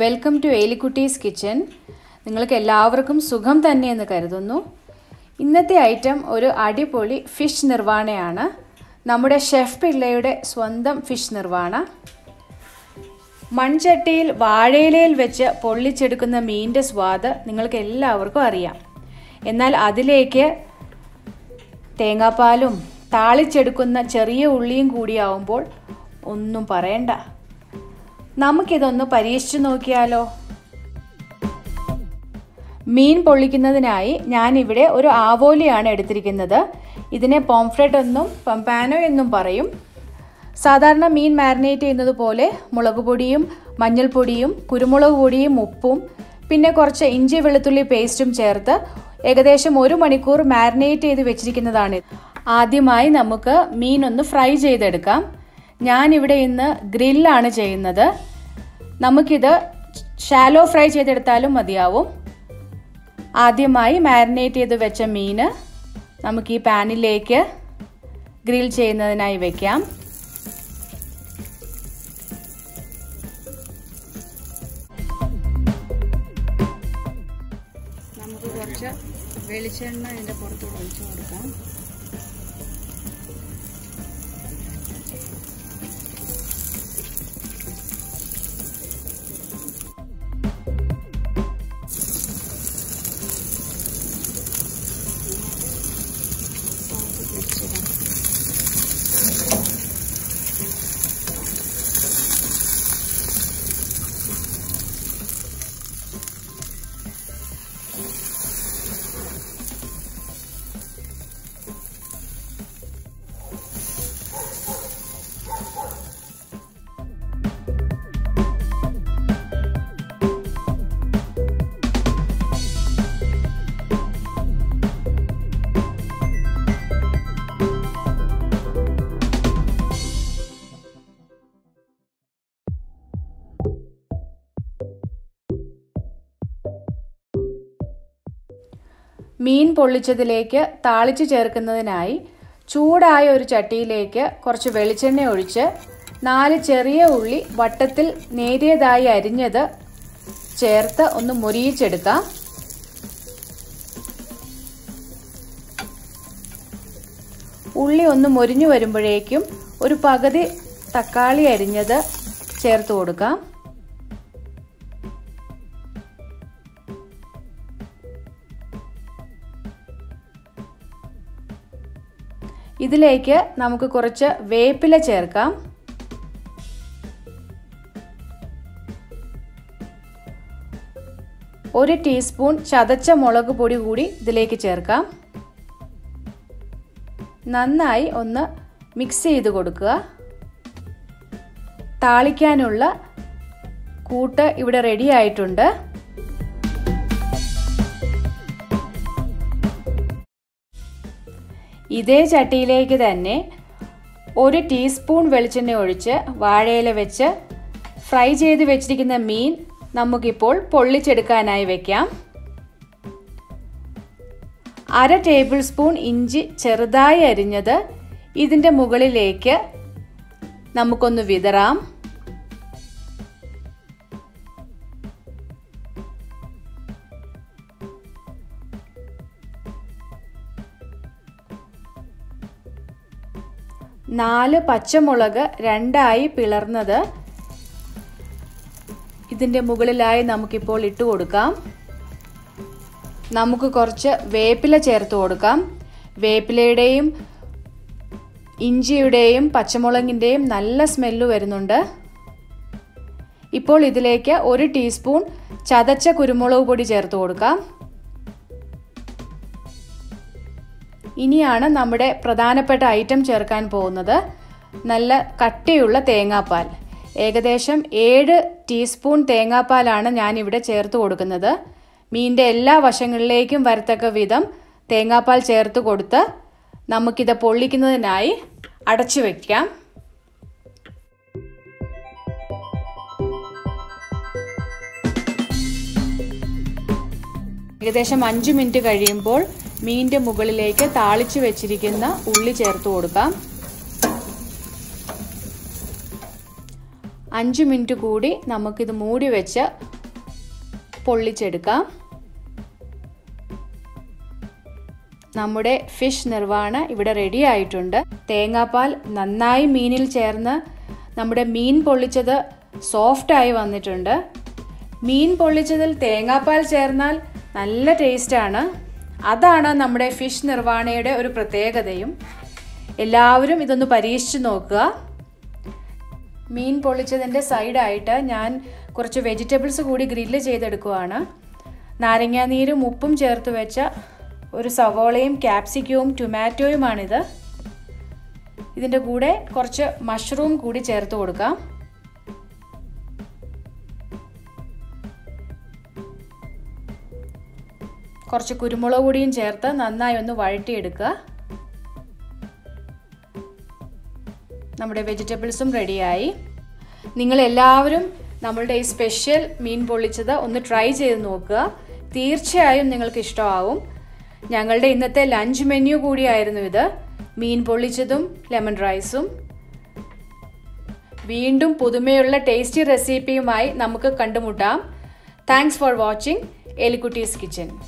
Welcome to ഏലിക്കുട്ടീസ് kitchen നിങ്ങൾക്ക് എല്ലാവർക്കും സുഖം തന്നെയെന്ന് കരുതുന്നു. ഇന്നത്തെ ഐറ്റം ഒരു അടിപൊളി ഫിഷ് നിർവാണയാണ് നമ്മുടെ ഷെഫ് പിള്ളയുടെ സ്വന്തം ഫിഷ് നിർവാണ മൺചട്ടിയിൽ വാഴയിലയിൽ വെച്ച് പൊള്ളിച്ചെടുക്കുന്ന മീനിന്റെ സ്വാദ് നിങ്ങൾക്ക് എല്ലാവർക്കും അറിയാം. എന്നാൽ അതിലേക്ക് തേങ്ങാപ്പാലും താളിച്ചെടുക്കുന്ന ചെറിയ ഉള്ളിയും കൂടിയാവുമ്പോൾ ഒന്നും പറയണ്ട. നമുക്കിതൊന്ന് പരീക്ഷിച്ചു നോക്കിയാലോ? മീൻ പൊള്ളിക്കുന്നതിനായി ഞാനിവിടെ ഒരു ആവോലിയാണ് എടുത്തിരിക്കുന്നത്. ഇതിനെ പോംഫ്രെഡ് എന്നും പമ്പാനോ എന്നും പറയും. സാധാരണ മീൻ മാരിനേറ്റ് ചെയ്യുന്നത് പോലെ മുളക് പൊടിയും മഞ്ഞൾപ്പൊടിയും കുരുമുളക് പൊടിയും ഉപ്പും പിന്നെ കുറച്ച് ഇഞ്ചി വെളുത്തുള്ളി പേസ്റ്റും ചേർത്ത് ഏകദേശം ഒരു മണിക്കൂർ മാരിനേറ്റ് ചെയ്ത് വെച്ചിരിക്കുന്നതാണ്. ആദ്യമായി നമുക്ക് മീൻ ഒന്ന് ഫ്രൈ ചെയ്തെടുക്കാം. ഞാനിവിടെ ഇന്ന് ഗ്രില്ലാണ് ചെയ്യുന്നത്. നമുക്കിത് ഷാലോ ഫ്രൈ ചെയ്തെടുത്താലും മതിയാവും. ആദ്യമായി മാരിനേറ്റ് ചെയ്ത് വെച്ച മീൻ നമുക്ക് ഈ പാനിലേക്ക് ഗ്രിൽ ചെയ്യുന്നതിനായി വെക്കാം. നമുക്ക് കുറച്ച് വെളിച്ചെണ്ണ അതിന്റെ പുറത്തോട് ഒഴിച്ചു കൊടുക്കാം. മീൻ പൊള്ളിച്ചതിലേക്ക് താളിച്ച് ചേർക്കുന്നതിനായി ചൂടായ ഒരു ചട്ടിയിലേക്ക് കുറച്ച് വെളിച്ചെണ്ണ ഒഴിച്ച് നാല് ചെറിയ ഉള്ളി വട്ടത്തിൽ നേരിയതായി അരിഞ്ഞത് ചേർത്ത് ഒന്ന് മുരിയിച്ചെടുക്കാം. ഉള്ളി ഒന്ന് മുരിഞ്ഞു വരുമ്പോഴേക്കും ഒരു പകുതി തക്കാളി അരിഞ്ഞത് ചേർത്ത് കൊടുക്കാം. ഇതിലേക്ക് നമുക്ക് കുറച്ച് വേപ്പില ചേർക്കാം. ഒരു ടീസ്പൂൺ ചതച്ച മുളക് പൊടി കൂടി ഇതിലേക്ക് ചേർക്കാം. നന്നായി ഒന്ന് മിക്സ് ചെയ്ത് കൊടുക്കുക. താളിക്കാനുള്ള കൂട്ട് ഇവിടെ റെഡി ആയിട്ടുണ്ട്. ഇതേ ചട്ടിയിലേക്ക് തന്നെ ഒരു ടീസ്പൂൺ വെളിച്ചെണ്ണ ഒഴിച്ച് വാഴയില വെച്ച് ഫ്രൈ ചെയ്ത് വെച്ചിരിക്കുന്ന മീൻ നമുക്കിപ്പോൾ പൊള്ളിച്ചെടുക്കാനായി വെക്കാം. അര ടേബിൾ സ്പൂൺ ഇഞ്ചി ചെറുതായി അരിഞ്ഞത് ഇതിന്റെ മുകളിലേക്ക് നമുക്കൊന്ന് വിതറാം. നാല് പച്ചമുളക് രണ്ടായി പിളർന്നത് ഇതിന്റെ മുകളിലായി നമുക്കിപ്പോൾ ഇട്ട് കൊടുക്കാം. നമുക്ക് കുറച്ച് വേപ്പില ചേർത്ത് കൊടുക്കാം. വേപ്പിലയുടെയും ഇഞ്ചിയുടെയും പച്ചമുളകിന്റെയും നല്ല സ്മെല്ല് വരുന്നുണ്ട്. ഇപ്പോൾ ഇതിലേക്ക് ഒരു ടീസ്പൂൺ ചതച്ച കുരുമുളക് പൊടി ചേർത്ത് കൊടുക്കാം. ഇനിയാണ് നമ്മുടെ പ്രധാനപ്പെട്ട ഐറ്റം ചേർക്കാൻ പോകുന്നത് നല്ല കട്ടിയുള്ള തേങ്ങാപ്പാൽ. ഏകദേശം ഏഴ് ടീസ്പൂൺ തേങ്ങാപ്പാലാണ് ഞാനിവിടെ ചേർത്ത് കൊടുക്കുന്നത്. മീനിന്റെ എല്ലാ വശങ്ങളിലേക്കും വരത്തക്ക വിധം തേങ്ങാപ്പാൽ ചേർത്ത് കൊടുത്ത് നമുക്കിത് പൊള്ളിക്കുന്നതിനായി അടച്ചു വയ്ക്കാം ഏകദേശം അഞ്ച് മിനിറ്റ് കഴിയുമ്പോൾ മീനിന്റെ മുകളിലേക്ക് താളിച്ചു വെച്ചിരിക്കുന്ന ഉള്ളി ചേർത്ത് കൊടുക്കാം. അഞ്ച് മിനിറ്റ് കൂടി നമുക്കിത് മൂടി വെച്ച് പൊള്ളിച്ചെടുക്കാം. നമ്മുടെ ഫിഷ് നിർവാണ ഇവിടെ റെഡി ആയിട്ടുണ്ട്. തേങ്ങാപ്പാൽ നന്നായി മീനിൽ ചേർന്ന് നമ്മുടെ മീൻ പൊള്ളിച്ചത് സോഫ്റ്റായി വന്നിട്ടുണ്ട്. മീൻ പൊള്ളിച്ചതിൽ തേങ്ങാപ്പാൽ ചേർന്നാൽ നല്ല ടേസ്റ്റാണ് അതാണ് നമ്മുടെ ഫിഷ് നിർവാണയുടെ ഒരു പ്രത്യേകതയും. എല്ലാവരും ഇതൊന്ന് പരീക്ഷിച്ച് നോക്കുക. മീൻ പൊള്ളിച്ചതിന്റെ സൈഡായിട്ട് ഞാൻ കുറച്ച് വെജിറ്റബിൾസ് കൂടി ഗ്രില്ല് ചെയ്തെടുക്കുവാണ്. നാരങ്ങാനീരും ഉപ്പും ചേർത്ത് വെച്ച ഒരു സവോളയും ക്യാപ്സിക്കവും ടൊമാറ്റോയുമാണിത് ഇതിന്റെ കൂടെ കുറച്ച് മഷ്റൂം കൂടി ചേർത്ത് കൊടുക്കാം. കുറച്ച് കുരുമുളക് പൊടിയും ചേർത്ത് നന്നായി ഒന്ന് വഴറ്റിയെടുക്കുക. നമ്മുടെ വെജിറ്റബിൾസും റെഡിയായി. നിങ്ങൾ എല്ലാവരും നമ്മളുടെ ഈ സ്പെഷ്യൽ മീൻ പൊള്ളിച്ചത് ഒന്ന് ട്രൈ ചെയ്ത് നോക്കുക. തീർച്ചയായും നിങ്ങൾക്ക് ഇഷ്ടമാവും ഞങ്ങളുടെ ഇന്നത്തെ ലഞ്ച് മെനു കൂടിയായിരുന്നു ഇത്. മീൻ പൊള്ളിച്ചതും ലെമൺ റൈസും. വീണ്ടും പുതുമയുള്ള ടേസ്റ്റി റെസിപ്പിയുമായി നമുക്ക് കണ്ടുമുട്ടാം. Thanks for watching. എലിക്കുട്ടീസ് കിച്ചൻ.